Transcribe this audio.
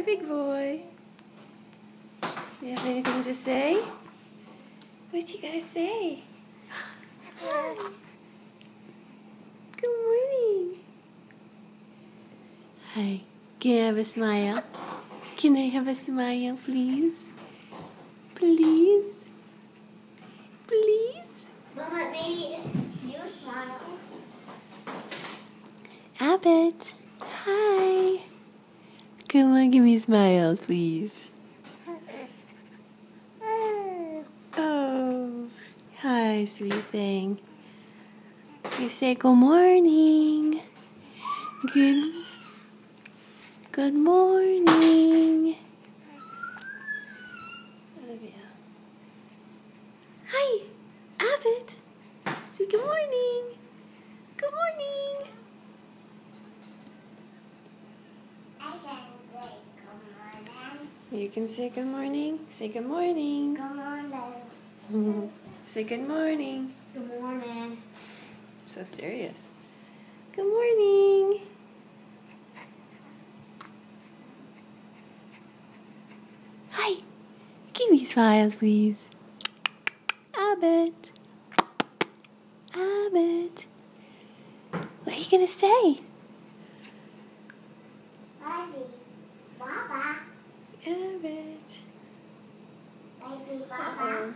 big boy. You have anything to say? What you gotta say? Hi. Good morning. Hi. Can I have a smile? Can I have a smile, please? Please? Please? Mama, maybe it's you smile. Abbott. Hi. Come on, give me smiles, please. Oh, hi, sweet thing. You say good morning. Good. Good morning. Olivia. Hi, Abbott. Say good morning. Good morning. I can say good morning. You can say good morning. Say good morning. Good morning. say good morning. Good morning. So serious. Good morning. Hi. Give me smiles, please. Abbott. Abbott. What are you going to say? Baby. Baby Baba.